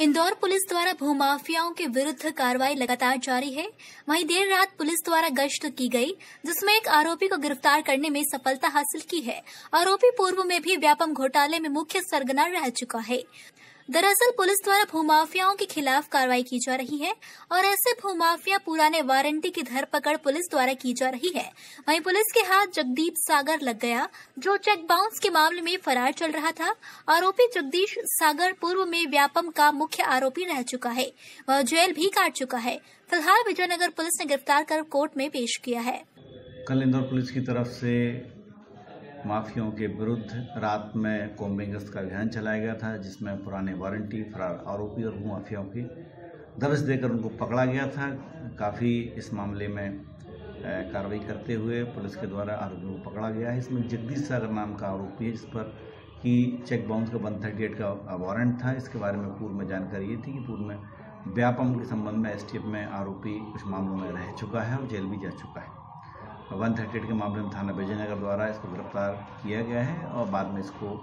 Indore police द्वारा भूमाफियाओं के विरुद्ध कार्रवाई लगातार जारी है। वहीं देर रात पुलिस द्वारा गश्त की गई, जिसमें एक आरोपी को गिरफ़्तार करने में सफलता हासिल की है। आरोपी पूर्व में भी व्यापम घोटाले में मुख्य सरगना रह चुका है। दरअसल पुलिस द्वारा भूमाफियाओं के खिलाफ कार्रवाई की जा रही है और ऐसे भूमाफिया पुराने वारंटी की धरपकड़ पुलिस द्वारा की जा रही है। वहीं पुलिस के हाथ जगदीप सागर लग गया, जो चेक बाउंस के मामले में फरार चल रहा था। आरोपी जगदीश सागर पूर्व में व्यापम का मुख्य आरोपी रह चुका है। वह जेल भी काट चुका है। फ़िलहाल विजयनगर पुलिस ने गिरफ़्तार कर कोर्ट में पेश किया है। कल इंदौर पुलिस की तरफ़ से माफियों के विरुद्ध रात में कोम्बिंग का अभियान चलाया गया था, जिसमें पुराने वारंटी, फरार आरोपी और माफियाओं की दबिश देकर उनको पकड़ा गया था। काफ़ी इस मामले में कार्रवाई करते हुए पुलिस के द्वारा आरोपियों को पकड़ा गया है। इसमें जगदीश सागर नाम का आरोपी है जिस पर कि चेक बाउंस का वन थर्टी एट का वारंट था। इसके बारे में पूर्व में जानकारी ये थी कि पूर्व में व्यापम के संबंध में एसटीएफ में आरोपी कुछ मामलों में रह चुका है और जेल भी जा चुका है। वन थर्टी एट के मामले में थाना विजयनगर द्वारा इसको गिरफ़्तार किया गया है और बाद में इसको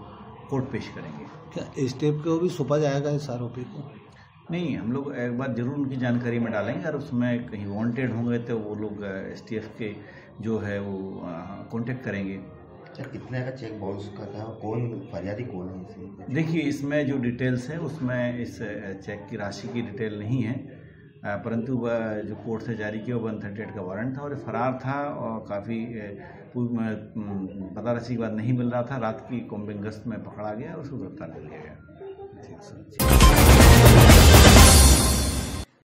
कोर्ट पेश करेंगे। क्या स्टेप को भी सौंपा जाएगा इस आरोपी को? नहीं हम लोग एक बार ज़रूर उनकी जानकारी में डालेंगे और उसमें कहीं वांटेड होंगे तो वो लोग एसटीएफ के जो है वो कांटेक्ट करेंगे। सर कितने का चेक बाउंस का था? कौन फरियादी कौन है देखिए इसमें जो डिटेल्स है उसमें इस चेक की राशि की डिटेल नहीं है। परंतु वह जो कोर्ट से जारी किया वन थर्टी एट का वारंट था और फरार था और काफ़ी पता रसी के बाद नहीं मिल रहा था। रात की कोम्बिंग गश्त में पकड़ा गया और उसको गिरफ़्तार कर लिया गया।